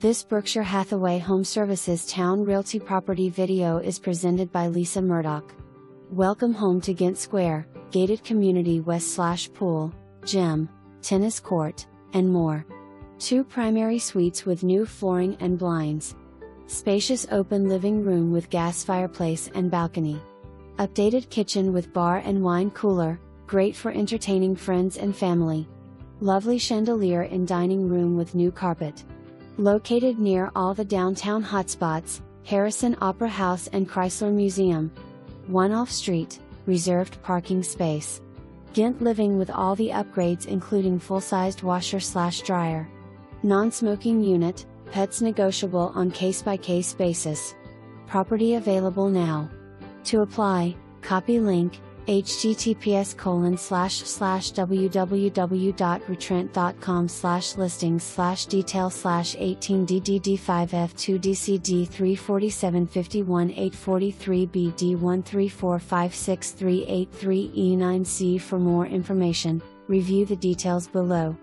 This Berkshire Hathaway Home Services Towne Realty property video is presented by Lisa Murdock. Welcome home to Ghent Square, gated community west slash pool, gym, tennis court, and more. Two primary suites with new flooring and blinds. Spacious open living room with gas fireplace and balcony. Updated kitchen with bar and wine cooler, great for entertaining friends and family. Lovely chandelier in dining room with new carpet. Located near all the downtown hotspots, Harrison Opera House and Chrysler Museum. One off street, reserved parking space. Ghent living with all the upgrades including full-sized washer slash dryer. Non-smoking unit, pets negotiable on case-by-case basis. Property available now. To apply, copy link, https colon slash slash www.retrent.com slash listings slash detail slash 18 ddd 5 f2 dcd 34751 843 bd 13456 383 e9c for more information. Review the details below